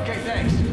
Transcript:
Okay, thanks.